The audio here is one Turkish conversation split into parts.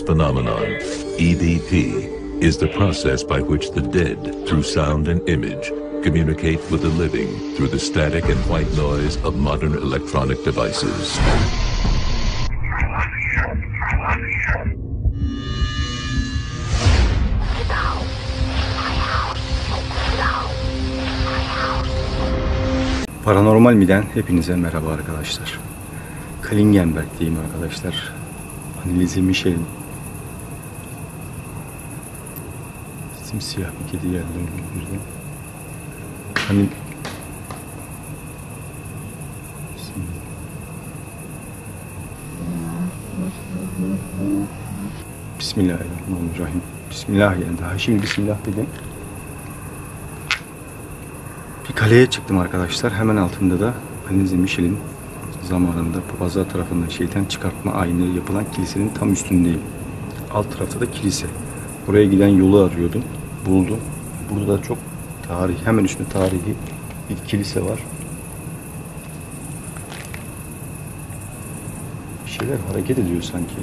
phenomenon, EVP, is the process by which the dead, through sound and image, communicate with the living through the static and white noise of modern electronic devices. Paranormal Mi'den hepinize merhaba arkadaşlar. Klingenberg'deyim arkadaşlar. Annelize Michel'in simsiyah bir kedi geldi birden. Hani Bismillahirrahmanirrahim. Bismillah yani daha şimdi Bismillah dedim. Bir kaleye çıktım arkadaşlar. Hemen altında da Annelize Michel'in zamanında papazlar tarafından şeytan çıkartma ayini yapılan kilisenin tam üstündeyim. Alt tarafta da kilise. Buraya giden yolu arıyordum. Buldum. Burada da çok tarih, hemen üstünde tarihi bir kilise var. Bir şeyler hareket ediyor sanki.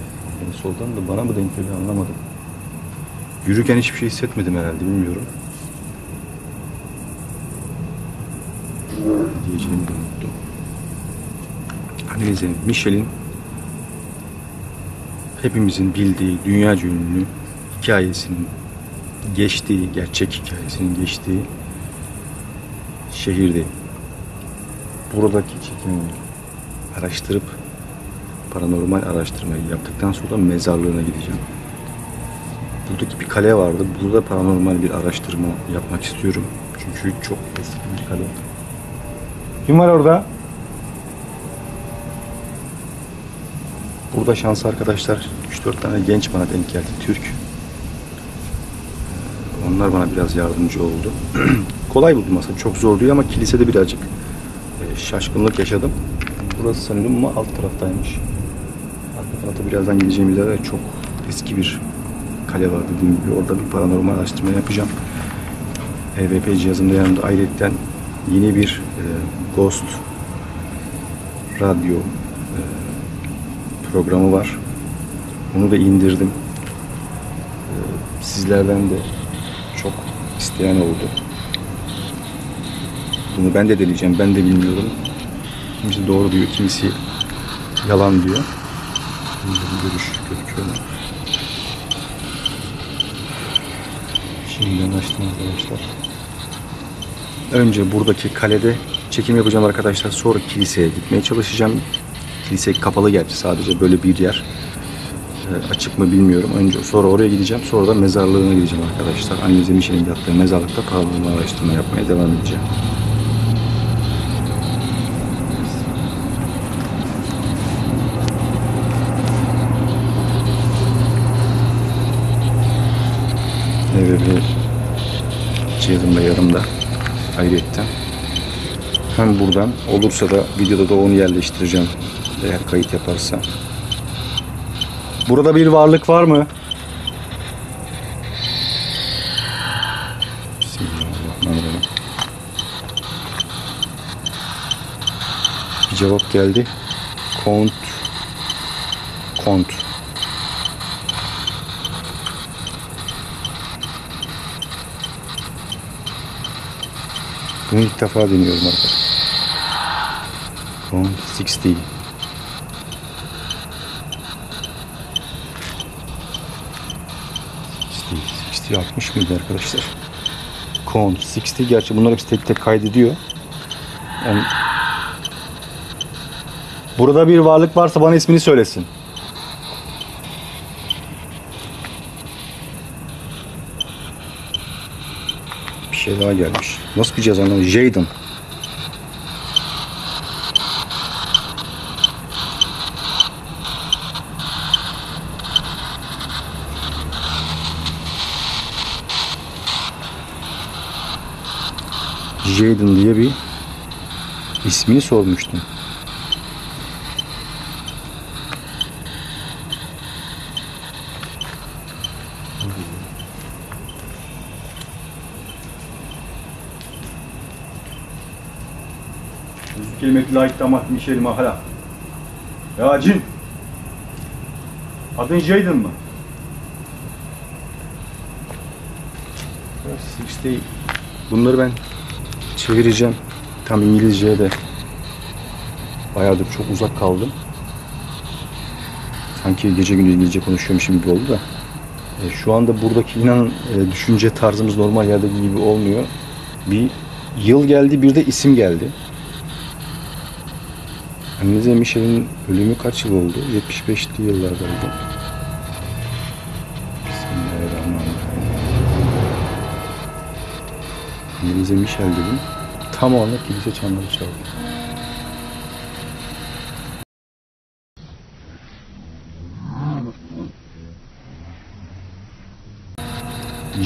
Yani soldan da bana mı denk geliyor anlamadım. Yürürken hiçbir şey hissetmedim herhalde bilmiyorum. Diyeceğimi de unuttum. Annelize Michel'in hepimizin bildiği dünyaca ünlü hikayesinin geçtiği, gerçek hikayesinin geçtiği şehirde buradaki çekimi araştırıp paranormal araştırmayı yaptıktan sonra mezarlığına gideceğim. Buradaki bir kale vardı. Burada paranormal bir araştırma yapmak istiyorum. Çünkü çok eski bir kale. Kim var orada? Burada şans arkadaşlar 3-4 tane genç bana denk geldi. Türk. Onlar bana biraz yardımcı oldu. Kolay buldum aslında. Çok zor değil ama kilisede birazcık e, şaşkınlık yaşadım. Burası sanırım ama alt taraftaymış. Arka tarafta birazdan gideceğimiz yerde çok eski bir kale var dediğim gibi. Orada bir paranormal araştırma yapacağım. EVP cihazımda yanımda ayrıca yeni bir e, Ghost radyo e, programı var. Onu da indirdim. E, sizlerden de isteyen oldu. Bunu ben de deneyeceğim. Ben de bilmiyorum. Kimisi doğru diyor, kimisi yalan diyor. Bir görüş gözüküyor. Şimdiden açtım arkadaşlar. Önce buradaki kalede çekim yapacağım arkadaşlar. Sonra kiliseye gitmeye çalışacağım. Kilise kapalı gerçi sadece böyle bir yer. Ee, açık mı bilmiyorum. Önce sonra oraya gideceğim. Sonra da mezarlığına gideceğim arkadaşlar. Annemize Mişel'in yattığı mezarlıkta paranormal araştırma yapmaya devam edeceğim. Evet, bir cihazım da yanımda ayrıyetten. Hem buradan olursa da videoda da onu yerleştireceğim. Eğer kayıt yaparsa. Burada bir varlık var mı? Bir cevap geldi. Kont. Kont. Bunu ilk defa deniyorum arkadaşlar. Con 60. 60 mıydı arkadaşlar? Con 60 gerçi bunlar hepsi tek tek kaydediyor. Yani Burada bir varlık varsa bana ismini söylesin. Bir şey daha gelmiş. Nasıl bir cihaz anlamadım. Jaden. Jaden diye bir ismini sormuştum. Kelimeti layık damat mişelim hala. Ya cin. Adın Jaden mı? Bunları ben çevireceğim. Tam İngilizceye de bayağıdır çok uzak kaldım. Sanki gece gündüz İngilizce konuşuyormuşum gibi oldu da. E, şu anda buradaki inanın e, düşünce tarzımız normal yerdeki gibi olmuyor. Bir yıl geldi bir de isim geldi. Annenize Michel'in ölümü kaç yıl oldu? 75'li yıllardaydı. Bismillahirrahmanirrahim. Annenize Michel dedim. Tam o anda kilise çanları çaldı.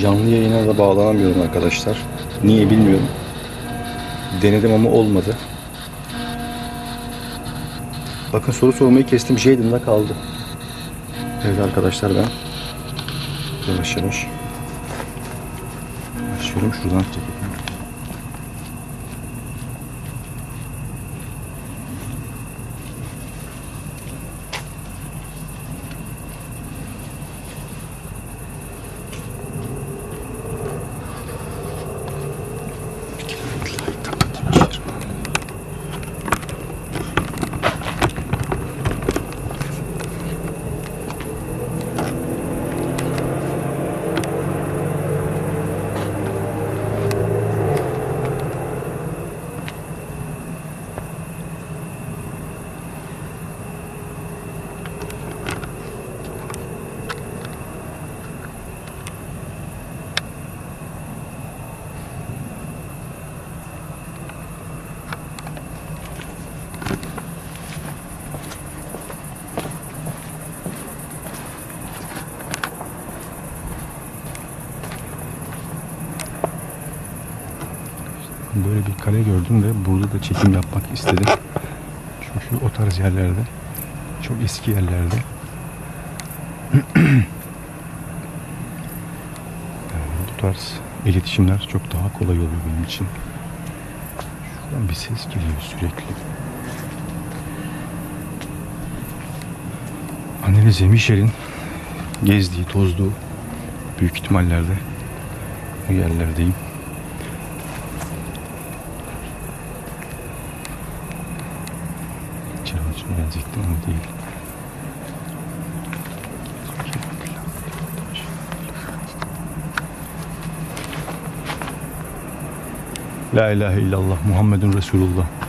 Canlı yayına da bağlanamıyorum arkadaşlar. Niye bilmiyorum. Denedim ama olmadı. Bakın soru sormayı kestim. Jaden'da kaldı. Evet arkadaşlar ben yavaş yavaş başlıyorum. Şuradan çekelim. Böyle bir kale gördüm de burada da çekim yapmak istedim. Çünkü o tarz yerlerde, çok eski yerlerde bu tarz iletişimler çok daha kolay oluyor benim için. Şuradan bir ses geliyor sürekli. Annenize Michel'in gezdiği, tozduğu büyük ihtimallerde bu yerlerdeyim. Çırağaç'ı benzettim ama değil. La ilahe illallah Muhammedun Resulullah.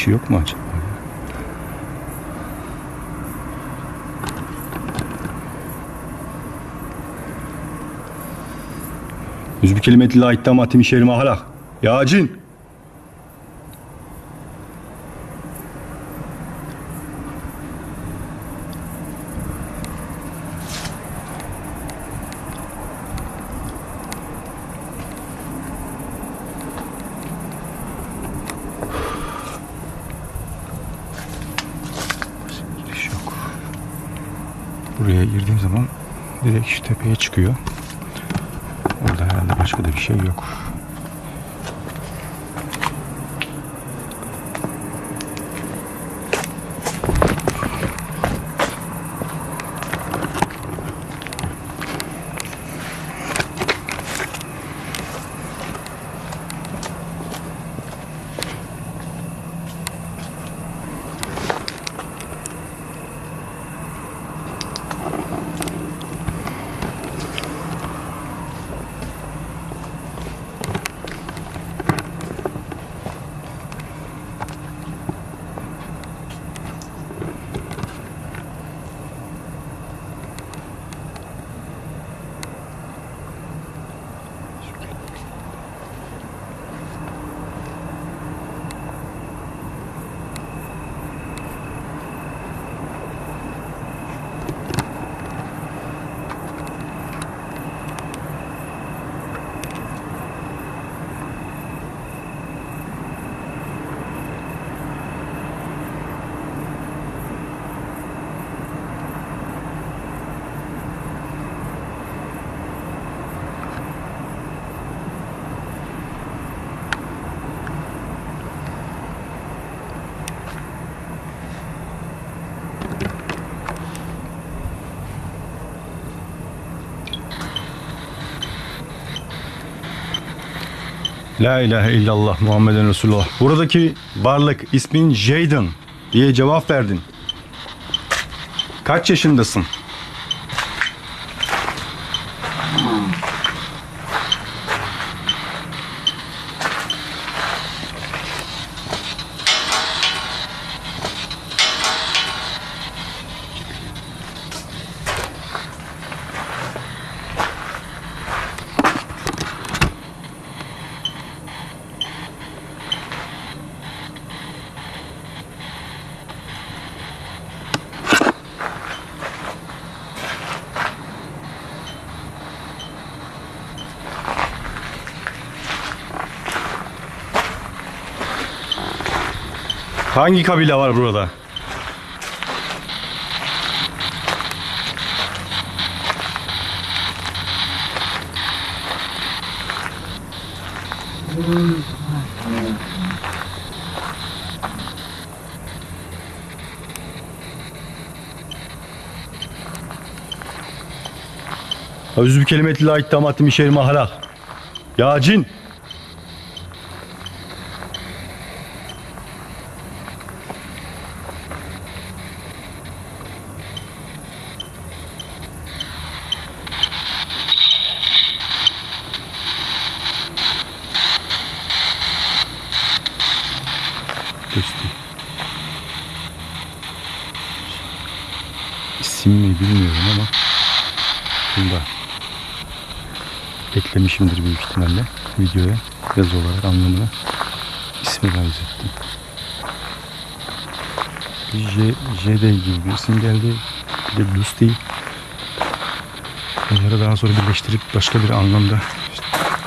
Girişi yok mu acaba? Yüz bir kelimeti la atimi şerime ahlak. Ya cin. Giriş yok. Buraya girdiğim zaman direkt şu tepeye çıkıyor. Orada herhalde başka da bir şey yok. La ilahe illallah Muhammeden Resulullah. Buradaki varlık ismin Jaden diye cevap verdin. Kaç yaşındasın? Hangi kabile var burada? Özü bir kelimeti la ittamatim işerim ahlak. Ya cin. Geçti. İsim mi bilmiyorum ama bunda eklemişimdir büyük ihtimalle videoya yazı olarak anlamına ismi benzettim. J, JD gibi bir isim geldi. Bir de Lucy. Bunları daha sonra birleştirip başka bir anlamda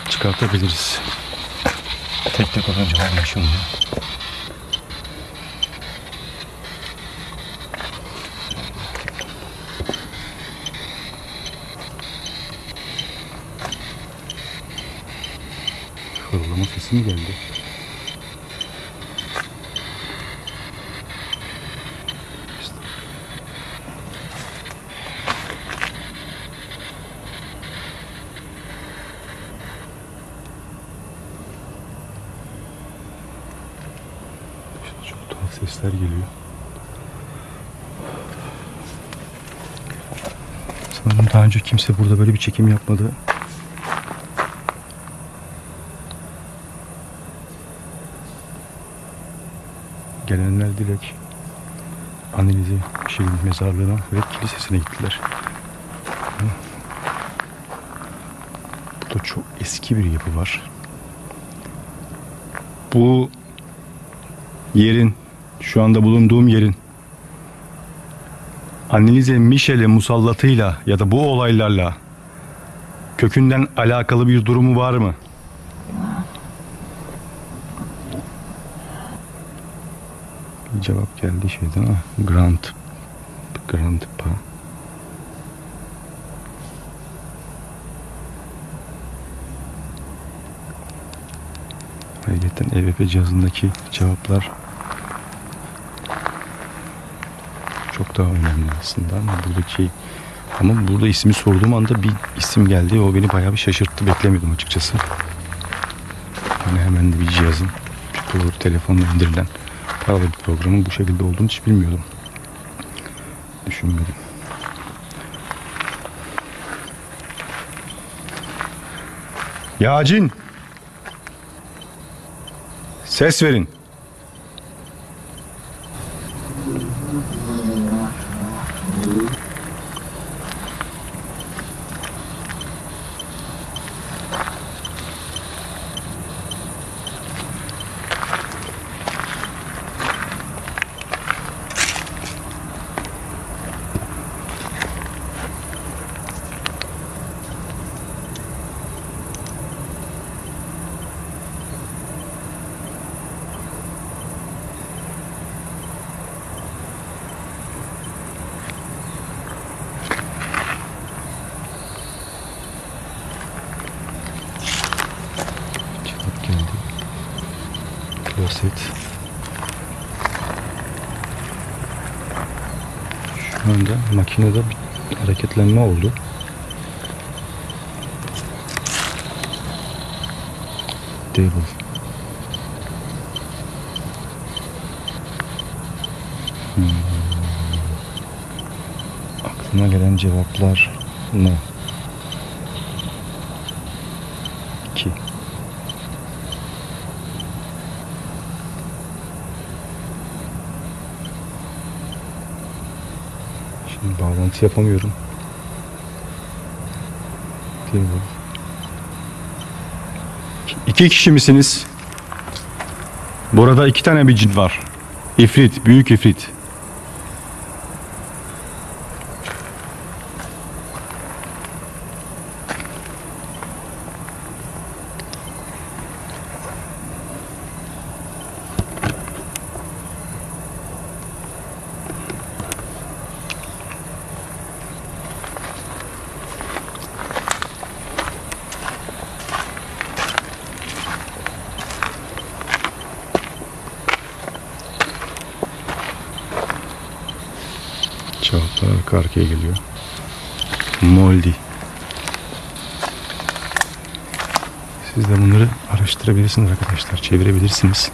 çıkartabiliriz. Tek tek olunca anlaşılmıyor. Mi geldi? Çok tuhaf sesler geliyor. Sanırım daha önce kimse burada böyle bir çekim yapmadı. Gelenler direkt analizi şeyin mezarlığına ve kilisesine gittiler. Burada çok eski bir yapı var. Bu yerin şu anda bulunduğum yerin Annelize Michel'e musallatıyla ya da bu olaylarla kökünden alakalı bir durumu var mı? Cevap geldi şeyden ama Grant Grant Pa. Ayrıca EVP cihazındaki cevaplar çok daha önemli aslında ama buradaki ama burada ismi sorduğum anda bir isim geldi o beni bayağı bir şaşırttı beklemiyordum açıkçası. Yani hemen de bir cihazın pro- telefonla indirilen bir programın bu şekilde olduğunu hiç bilmiyordum. Düşünmedim. Ya cin! Ses verin. Cevap geldi. Kloset. Şu anda makinede hareketlenme oldu. table. Hmm. Aklıma gelen cevaplar ne? 2 Şimdi bağlantı yapamıyorum. İki kişi misiniz? Burada iki tane bir cin var. İfrit, büyük ifrit. Cevaplar arka arkaya geliyor. Moldi. Siz de bunları araştırabilirsiniz arkadaşlar. Çevirebilirsiniz.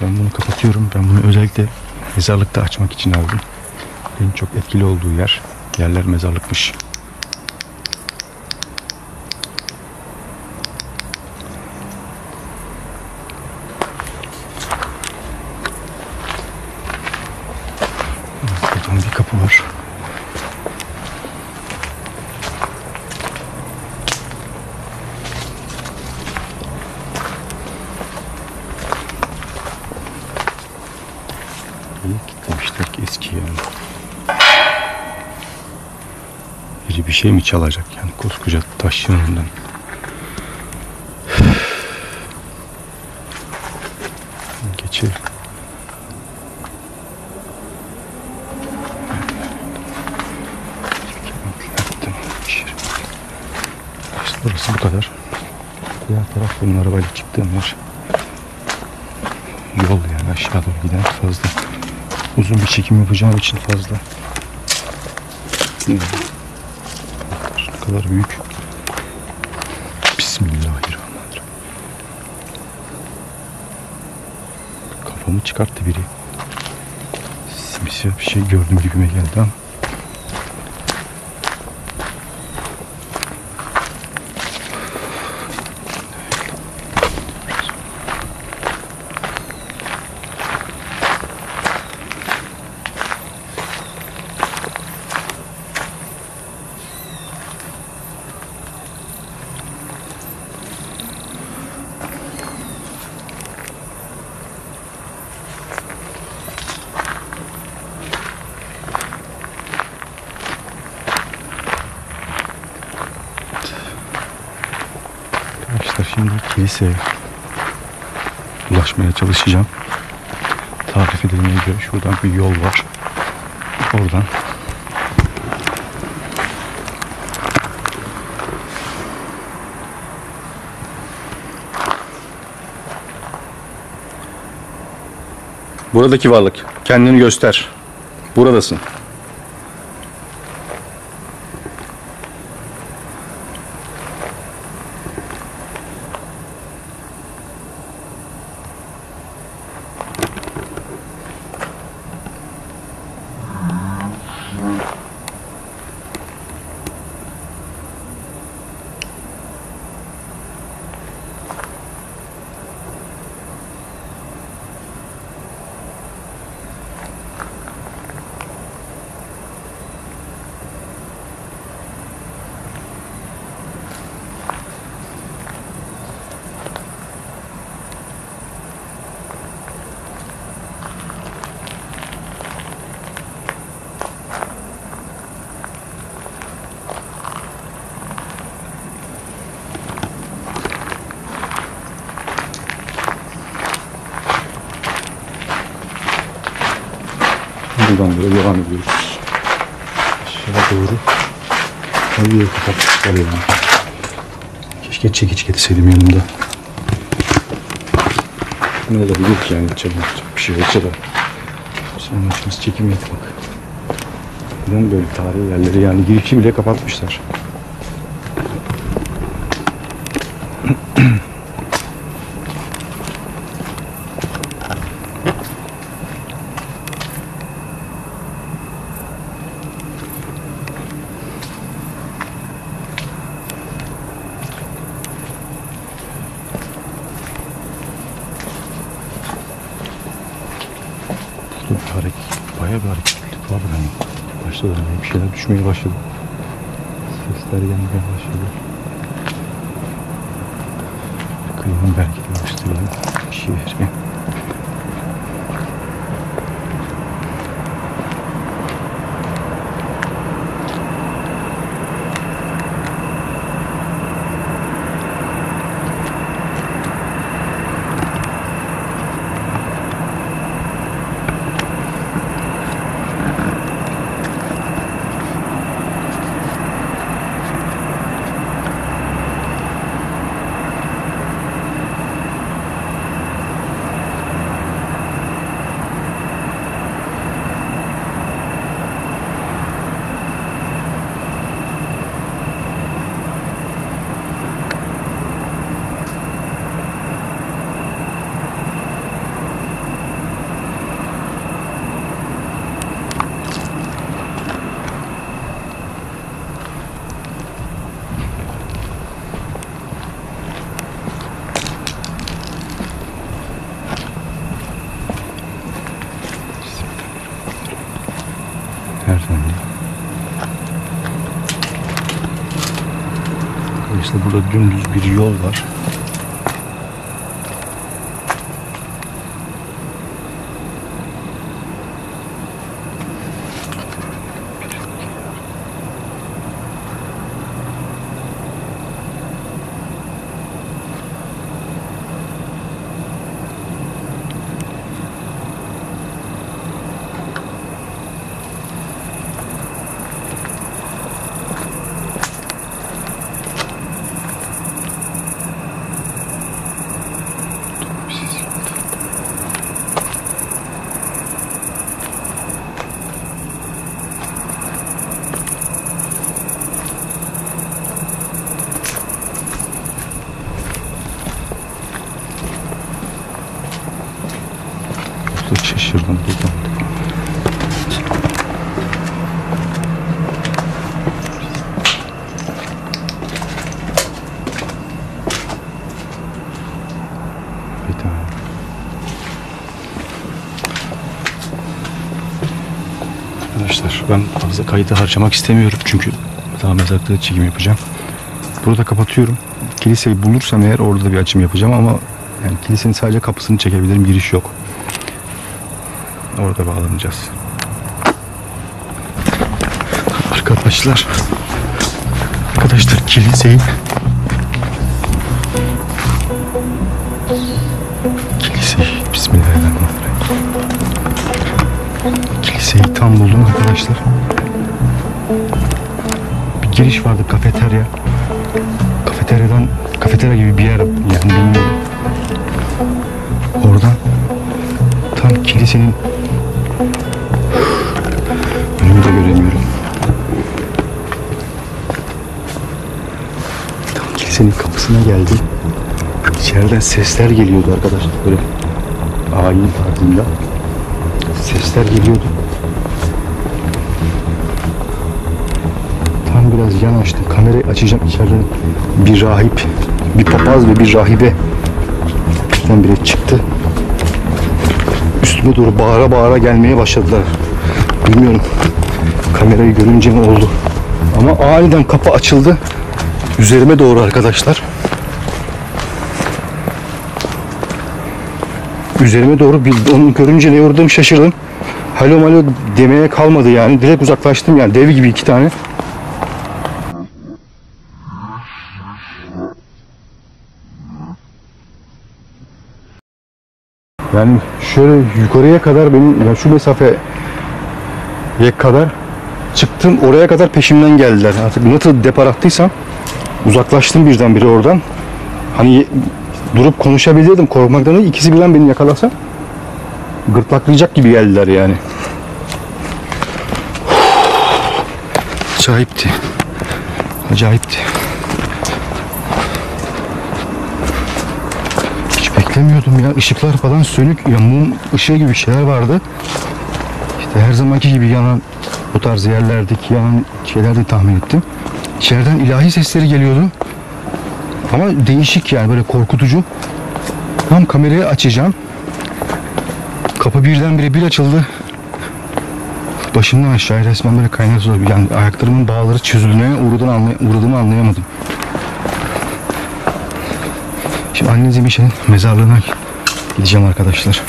Ben bunu kapatıyorum. Ben bunu özellikle mezarlıkta açmak için aldım. En çok etkili olduğu yer. Yerler mezarlıkmış. Buradan bir kapı var. İyi gitmişler ki eski yani. Biri bir şey mi çalacak yani koskoca taş yanından. Geçelim. İşte burası bu kadar. Diğer taraf benim arabayla çıktığım yer. Yol yani aşağı doğru giden fazla. Uzun bir çekim yapacağım için fazla. Hmm. Kadar büyük. Bismillahirrahmanirrahim. Kafamı çıkarttı biri. Simsiyah bir şey gördüm gibime geldi ama. Arkadaşlar kiliseye ulaşmaya çalışacağım. Tarif edilmeye göre şuradan bir yol var. Oradan Buradaki varlık. Kendini göster. Buradasın. Buradan böyle devam ediyoruz. Aşağı doğru. Yeri kapatmışlar yani. Keşke çekiç getirseydim yanımda. Ne olabilir ki yani çabuk bir şey olsa da. Sonra başımız çekim yapmak. Neden böyle tarihi yerleri yani girişi bile kapatmışlar. Burada dümdüz bir yol var. Çok şaşırdım buradan. Bir tane. Arkadaşlar ben fazla kaydı harcamak istemiyorum çünkü daha mezarlıkta çekim yapacağım. Burada kapatıyorum. Kiliseyi bulursam eğer orada da bir açım yapacağım ama yani kilisenin sadece kapısını çekebilirim. Giriş yok. Orada bağlanacağız. Arkadaşlar. Arkadaşlar kiliseyi Kiliseyi Bismillahirrahmanirrahim. Kiliseyi tam buldum arkadaşlar. Giriş vardı kafeterya. Kafeteryadan kafeterya gibi bir yer yani bilmiyorum. Oradan tam kilisenin önümü de göremiyorum. Tam kilisenin kapısına geldim. İçeriden sesler geliyordu arkadaşlar böyle ayin tarzında. Sesler geliyordu. Biraz yanaştım. Kamerayı açacağım. İçeriden bir rahip, bir papaz ve bir rahibe birdenbire çıktı. Üstüme doğru bağıra bağıra gelmeye başladılar. Bilmiyorum kamerayı görünce mi oldu. Ama aniden kapı açıldı. Üzerime doğru arkadaşlar. Üzerime doğru bir onu görünce ne gördüm şaşırdım. Halo malo demeye kalmadı yani. Direkt uzaklaştım yani dev gibi iki tane. Yani şöyle yukarıya kadar benim ya şu mesafeye kadar çıktım oraya kadar peşimden geldiler. Artık nasıl depar attıysam uzaklaştım birdenbire oradan. Hani durup konuşabilirdim korkmaktan değil. İkisi birden beni yakalasa gırtlaklayacak gibi geldiler yani. Acayipti. Acayipti. beklemiyordum ya. Işıklar falan sönük. Ya mum ışığı gibi şeyler vardı. İşte her zamanki gibi yanan bu tarz yerlerdeki yanan şeyler de tahmin ettim. İçeriden ilahi sesleri geliyordu. Ama değişik yani böyle korkutucu. Tam kamerayı açacağım. Kapı birdenbire bir açıldı. Başımdan aşağıya resmen böyle kaynar sular. Yani ayaklarımın bağları çözülmeye uğradığını, anlay uğradığımı anlayamadım annemin mezarlığına gideceğim arkadaşlar.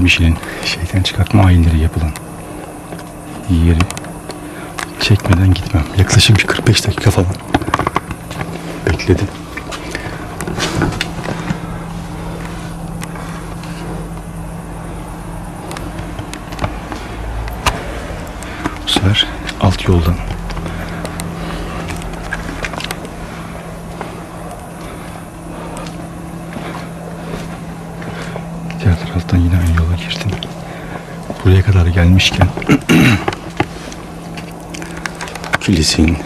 Azim işinin şeytan çıkartma ayinleri yapılan yeri çekmeden gitmem. Yaklaşık 45 dakika falan bekledim. Bu sefer alt yoldan gelmişken. Kilisin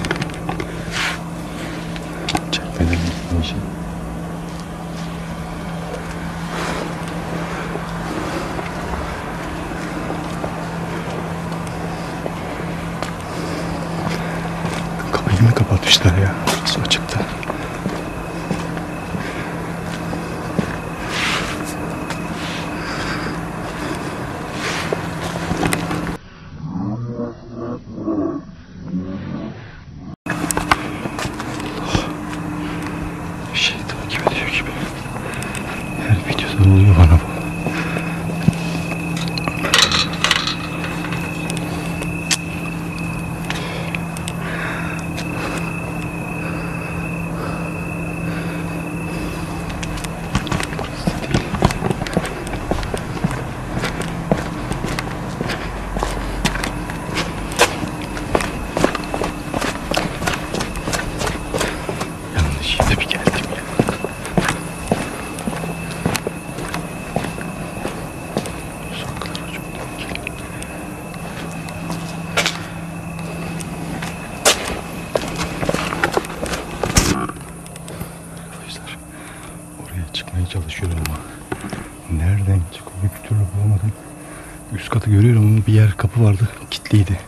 kapı vardı. Kilitliydi.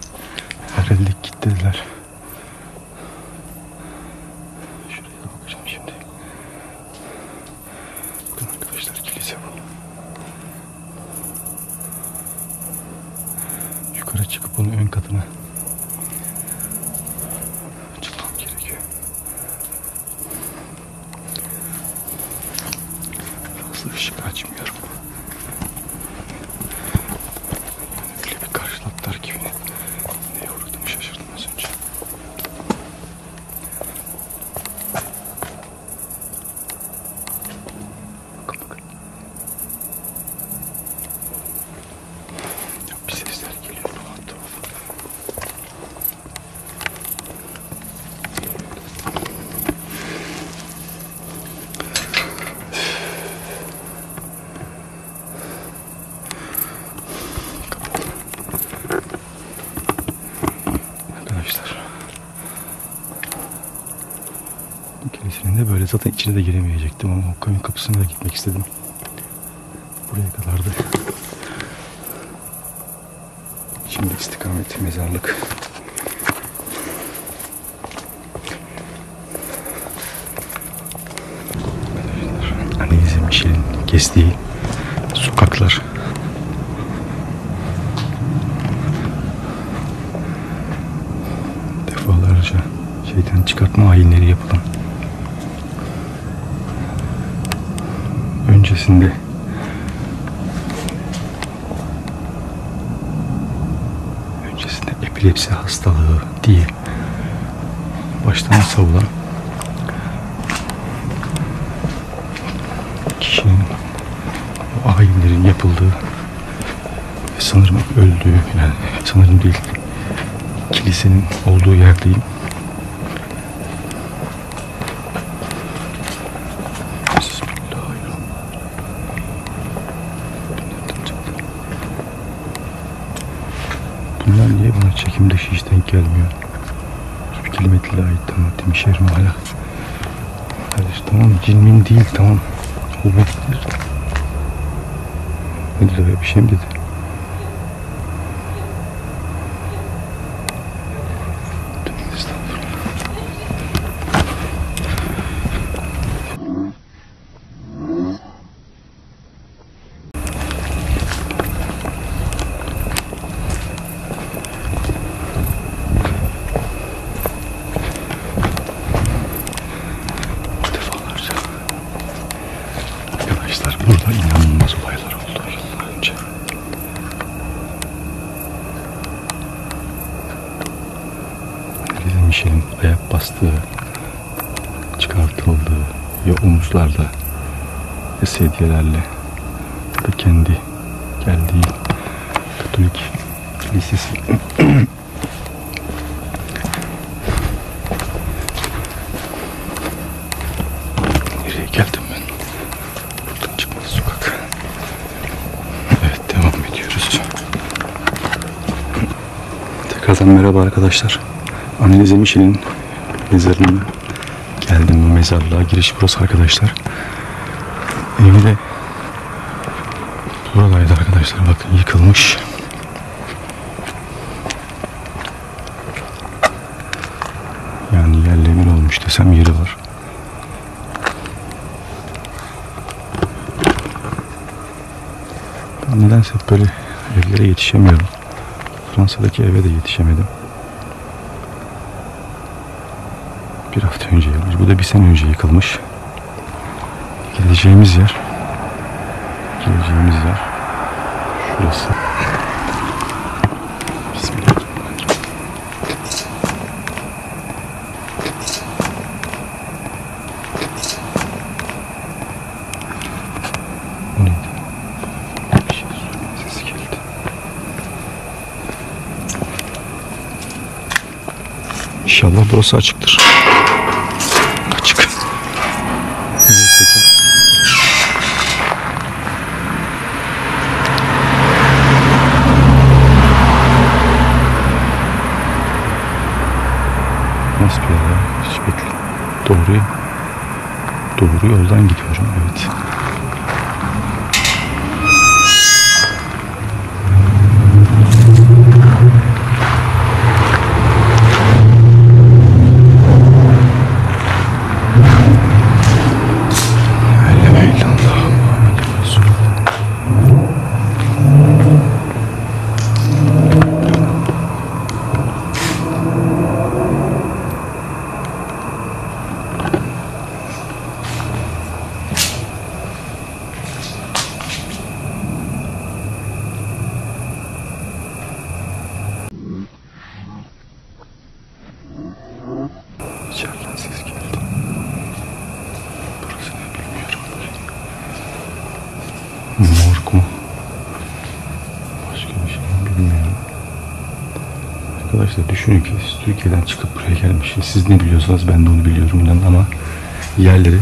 Herhalde kilitlediler. girdi. Zaten içine de giremeyecektim ama okuyun kapısına da gitmek istedim. Buraya kadardı. Şimdi istikamet mezarlık. O ayinlerin yapıldığı ve sanırım öldüğü yani sanırım değil kilisenin olduğu yerdeyim. Bunlar niye bana çekim dışı hiç denk gelmiyor? Kelimetle ait tamam demiş yerim hala. Kardeş tamam cilmin değil tamam. O Или вообще где-то. Merhaba arkadaşlar. Anneniz Emiş'in mezarına geldim. Mezarlığa giriş burası arkadaşlar. Evi de buradaydı arkadaşlar. Bakın yıkılmış. Yani yerle bir olmuş desem yeri var. Nedense böyle evlere yetişemiyorum. Fransa'daki eve de yetişemedim. Bir hafta önce yapmış. Bu da bir sene önce yıkılmış. Gideceğimiz yer gideceğimiz yer şurası. Bismillahirrahmanirrahim. O neydi? Bir şey söyleme sesi geldi. İnşallah burası açıktır. Açık. Neyse ki. Nasıl bir yer ya? Hiç bekle. Doğru, doğru yoldan gidiyorum. Evet. La ilahe illallah Muhammed Resulullah. İçeriden ses geldi. Burası ne bilmiyorum. Morg mu? Başka bir şey mi bilmiyorum. Arkadaşlar düşünün ki siz Türkiye'den çıkıp buraya gelmişsiniz. Siz ne biliyorsanız ben de onu biliyorum inanın ama yerleri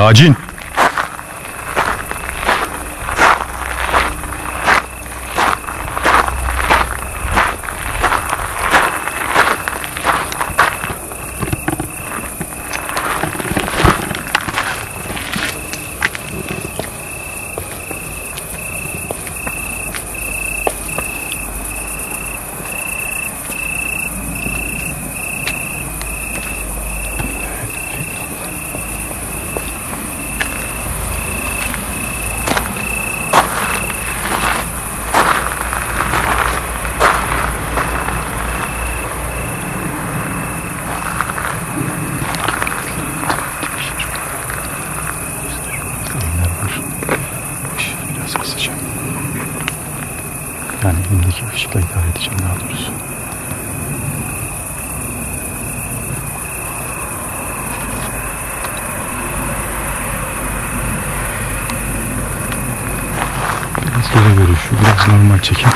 şerim ahlak. Ya cin! Biraz kısacağım. Yani elimdeki ışıkla idare edeceğim daha doğrusu. Biraz geri görüşü, biraz normal çekim.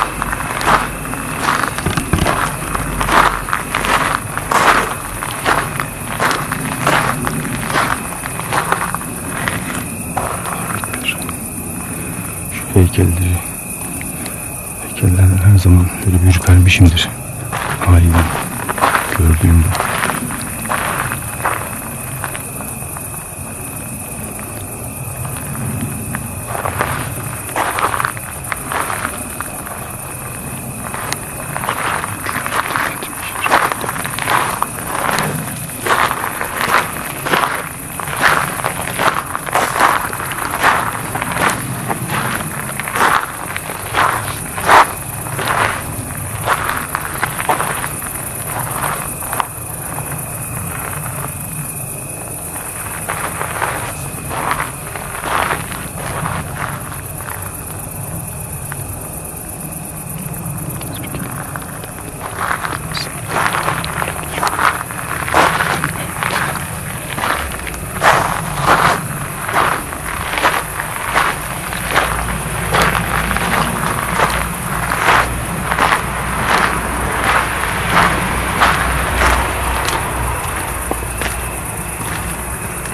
Şu heykelleri, heykellerden her zaman böyle bir ürpermişimdir. Haliyle gördüğümde.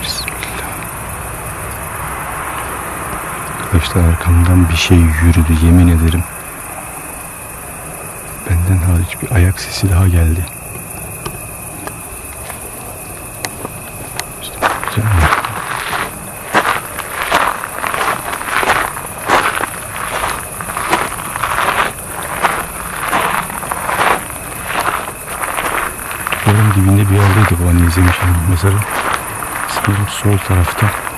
Bismillah. Arkadaşlar arkamdan bir şey yürüdü yemin ederim. Benden hariç bir ayak sesi daha geldi. İşte dibinde bir yerdeydi bu anne izlemişim mezarı. Sanırım sol tarafta.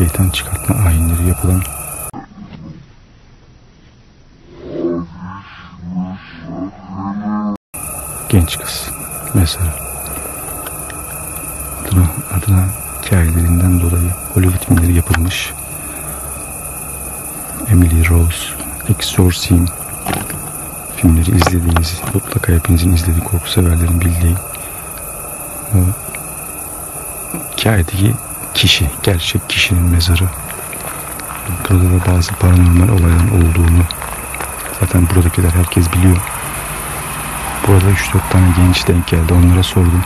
Şeytan çıkartma ayinleri yapılan genç kız. Mesela adına, adına hikayelerinden dolayı Hollywood filmleri yapılmış. Emily Rose Exorcism filmleri izlediğiniz mutlaka hepinizin izlediği korku severlerin bildiği o hikayedeki kişi, gerçek kişinin mezarı. Burada da bazı paranormal olayların olduğunu zaten buradakiler herkes biliyor. Burada 3-4 tane genç denk geldi. Onlara sordum.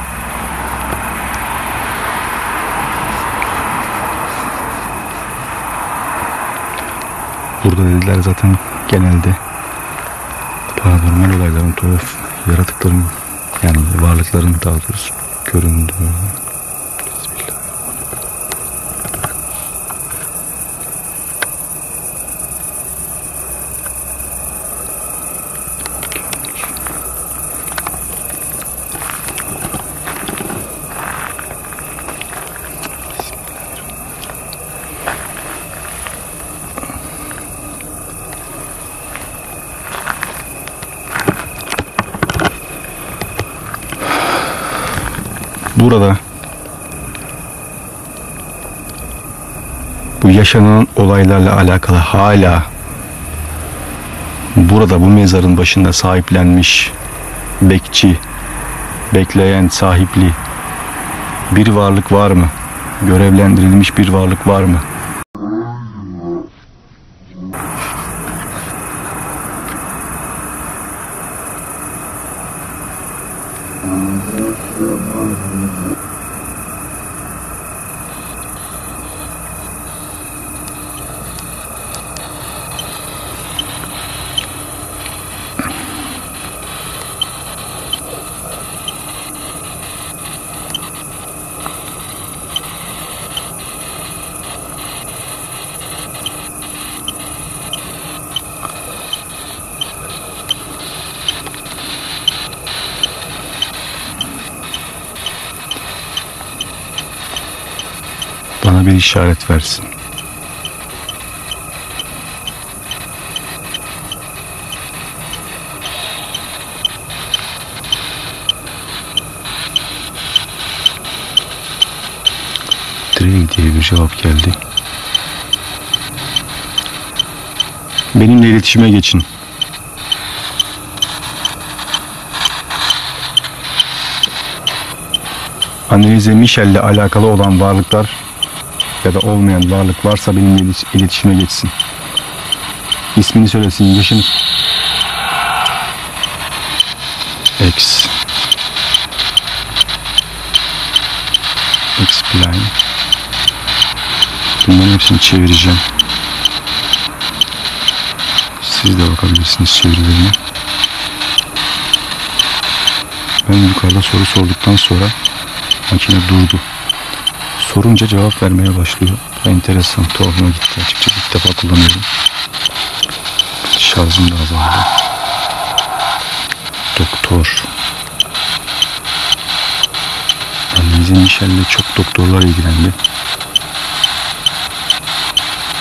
Burada dediler zaten genelde paranormal olayların, tuhaf yaratıkların yani varlıkların daha doğrusu göründüğü burada bu yaşanan olaylarla alakalı hala burada bu mezarın başında sahiplenmiş bekçi, bekleyen sahipli bir varlık var mı? Görevlendirilmiş bir varlık var mı? Bana bir işaret versin. Drake diye bir cevap geldi. Benimle iletişime geçin. Annelize Michel'le alakalı olan varlıklar ya da olmayan varlık varsa benimle ilet- iletişime geçsin. İsmini söylesin, yaşını. X. Explain. Bunların hepsini çevireceğim. Siz de bakabilirsiniz çevirilerine. Ben yukarıda soru sorduktan sonra makine durdu. Sorunca cevap vermeye başlıyor. Enteresan, tuhafıma gitti açıkçası. İlk defa kullanıyorum. Şarjım da azaldı. Doktor. Annenizin Michel'le çok doktorlar ilgilendi.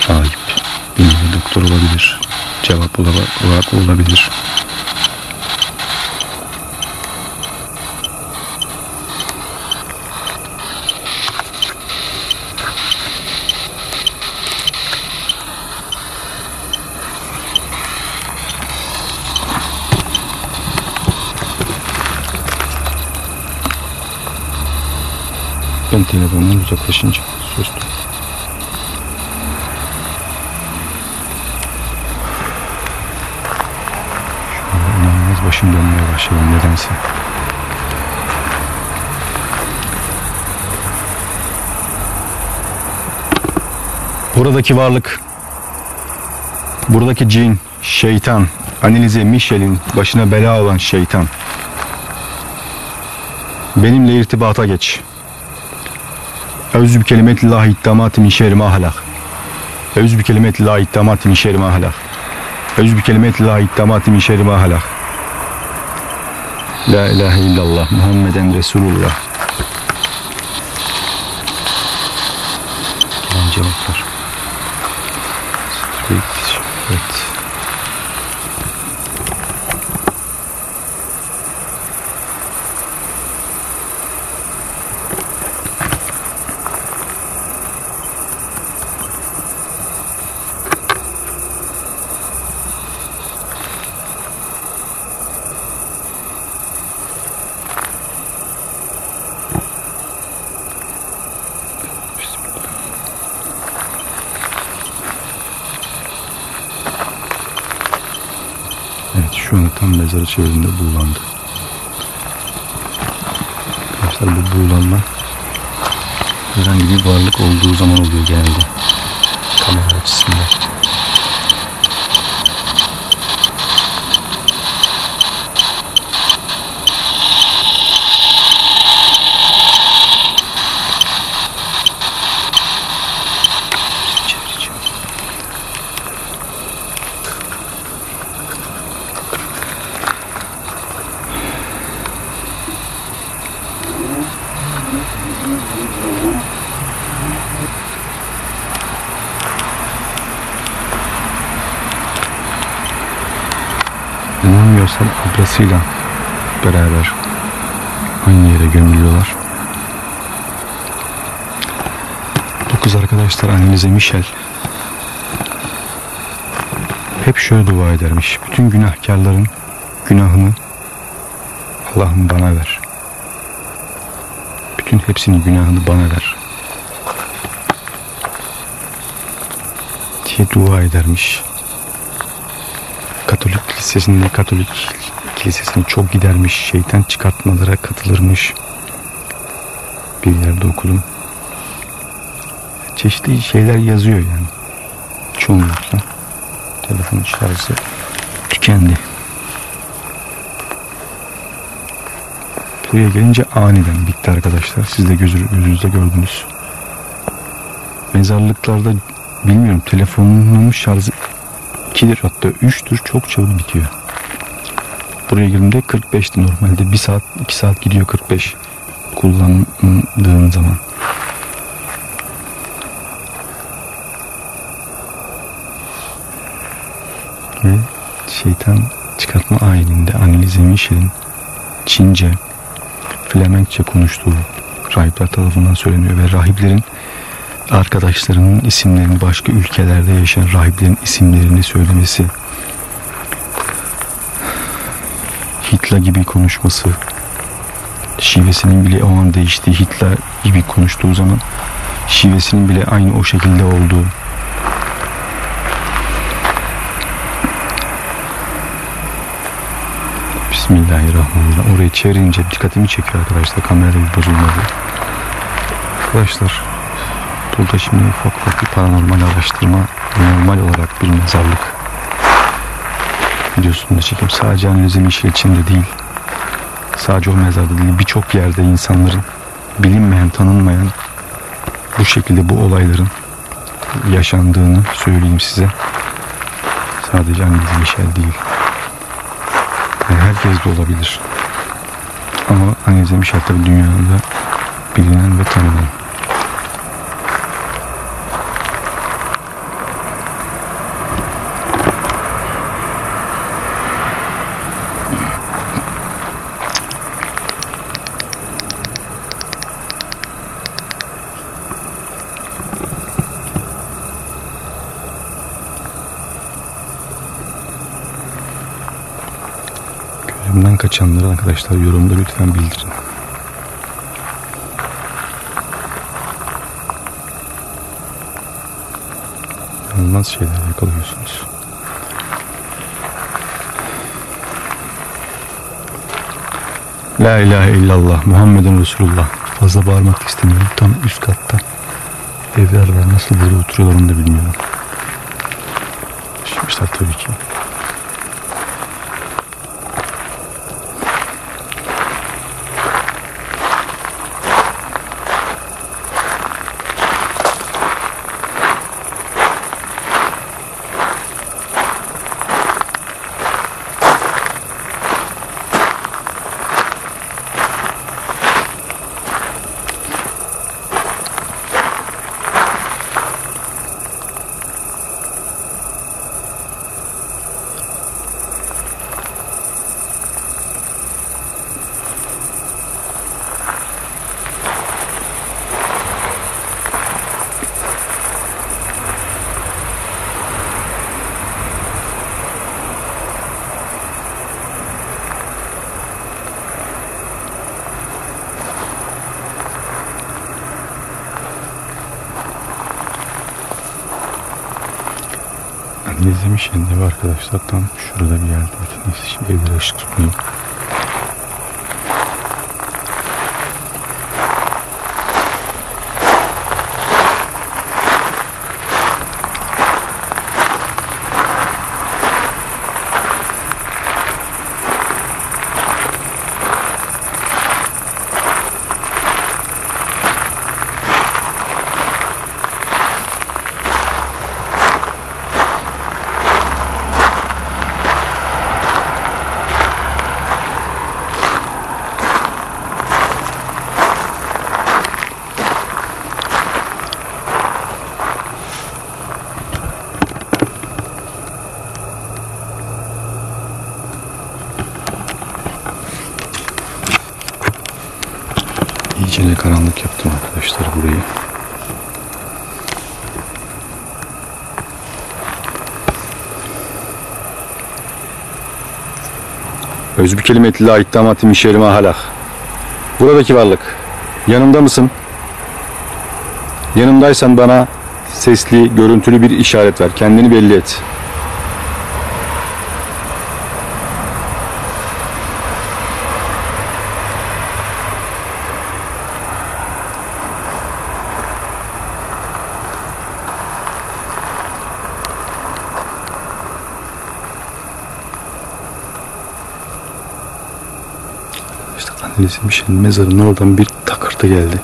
Ayıp. Nevi doktor olabilir. Cevap ola- olarak olabilir. Telefondan uzaklaşınca sustum. Şu anda inanılmaz başım dönmeye başladı nedense. Buradaki varlık, buradaki cin, şeytan, Analize Michel'in başına bela olan şeytan. Benimle irtibata geç. Eûzü bi kelimetillahi ittamati min şerri ma halak. Eûzü bi kelimetillahi ittamati min şerri ma halak. Eûzü bi kelimetillahi ittamati min şerri ma. La ilahe illallah Muhammeden Resulullah. Gelen cevaplar. Evet. evet. Evet şu anda tam mezarı çevresinde buğulandı. Arkadaşlar bu buğulanma herhangi bir varlık olduğu zaman oluyor genelde. Kamera açısından. İnanmıyorsam ablasıyla beraber aynı yere gömülüyorlar. Bu kız arkadaşlar annenize Michel hep şöyle dua edermiş. Bütün günahkarların günahını Allah'ım bana ver. Bütün hepsinin günahını bana ver. diye dua edermiş. Kilisesinde Katolik kilisesine çok gidermiş. Şeytan çıkartmalara katılırmış. Bir yerde okudum. Çeşitli şeyler yazıyor yani. Çoğunlukla. Telefon şarjı tükendi. Buraya gelince aniden bitti arkadaşlar. Siz de gözü, gözünüzde gördünüz. Mezarlıklarda bilmiyorum telefonunun şarjı 2'dir hatta 3'tür çok çabuk bitiyor. Buraya girdiğimde 45'ti normalde 1 saat 2 saat gidiyor 45 kullandığın zaman. Ve şeytan çıkartma ayininde Annelize Michel'in Çince, Flemenkçe konuştuğu rahipler tarafından söyleniyor ve rahiplerin arkadaşlarının isimlerini başka ülkelerde yaşayan rahiplerin isimlerini söylemesi Hitler gibi konuşması şivesinin bile o an değiştiği Hitler gibi konuştuğu zaman şivesinin bile aynı o şekilde olduğu Bismillahirrahmanirrahim. Orayı çevirince dikkatimi çekiyor arkadaşlar. Kamerada bir bozulmadı. Arkadaşlar burada şimdi ufak ufak bir paranormal araştırma normal olarak bir mezarlık videosunu da çekeyim. Sadece analizim işi içinde değil. Sadece o mezarda değil. Birçok yerde insanların bilinmeyen, tanınmayan bu şekilde bu olayların yaşandığını söyleyeyim size. Sadece analizim işi değil. Yani herkes de olabilir. Ama analizim işi tabii dünyada bilinen ve tanınan. açanları arkadaşlar yorumda lütfen bildirin. İnanılmaz şeyler yakalıyorsunuz. La ilahe illallah Muhammedun Resulullah. Fazla bağırmak istemiyorum. Tam üst katta evler var. Nasıl burada oturuyorlar onu da bilmiyorum. Şimdi tabii ki İşinde var arkadaşlar tam şurada bir yerde. Neyse şimdi ışık tutmayayım. İyicene karanlık yaptım arkadaşlar burayı. Özbü kelimeti la ittamatim işerime halak. Buradaki varlık. Yanımda mısın? Yanımdaysan bana sesli, görüntülü bir işaret ver. Kendini belli et. Analizim şimdi mezarının oradan bir takırtı geldi.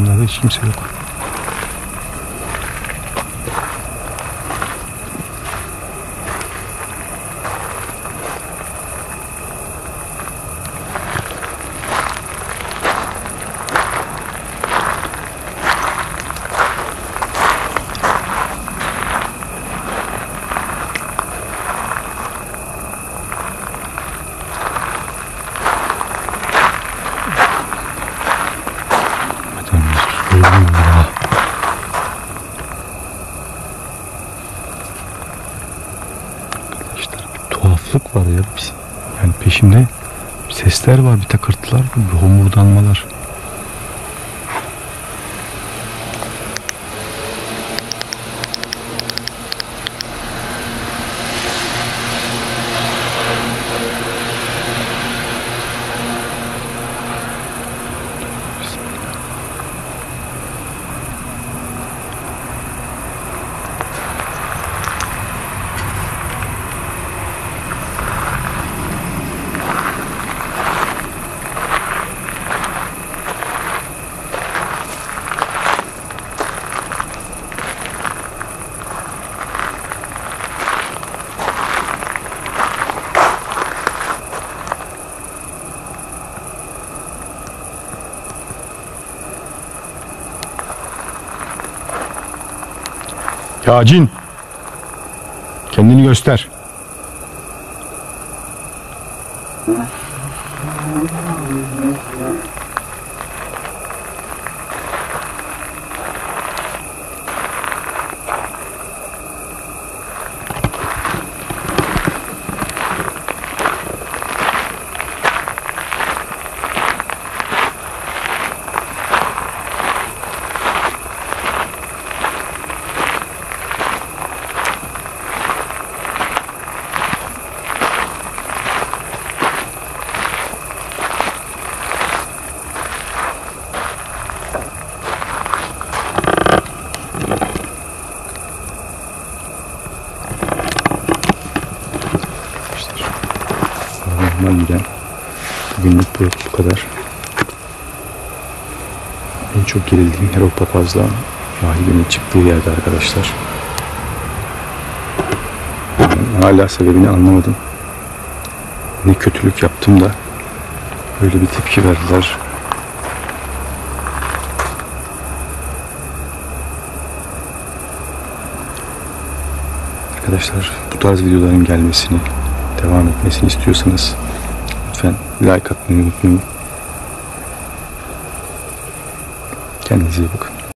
Bunlarda hiç kimse olmalar. Ya cin! Kendini göster. Arkadaşlar. Paranormal giden bugünlük bu, bu kadar. En çok yer o papazla rahibenin çıktığı yerde arkadaşlar. Ben hala sebebini anlamadım. Ne kötülük yaptım da böyle bir tepki verdiler. Arkadaşlar bu tarz videoların gelmesini, devam etmesini istiyorsanız lütfen like atmayı unutmayın. Тянет за язык.